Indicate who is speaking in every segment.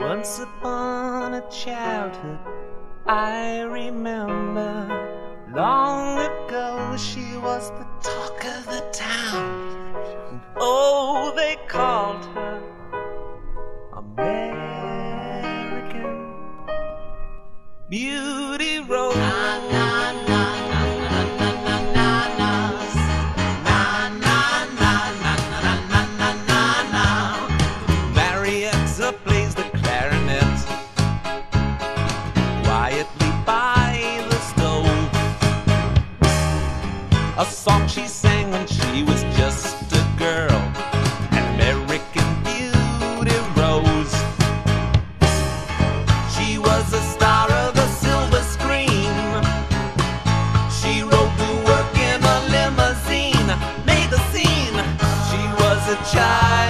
Speaker 1: Once upon a childhood, I remember long ago she was the talk of the town. Oh, they called her American Beauty Rose. A song she sang when she was just a girl, an American beauty rose. She was a star of the silver screen. She rode to work in a limousine, made the scene. She was a child.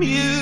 Speaker 1: You.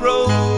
Speaker 1: road.